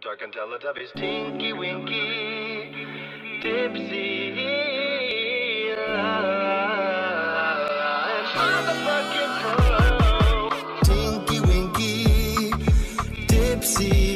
duck and Teletubbies, Tinky Winky, Dipsy. Tinky Winky, Dipsy.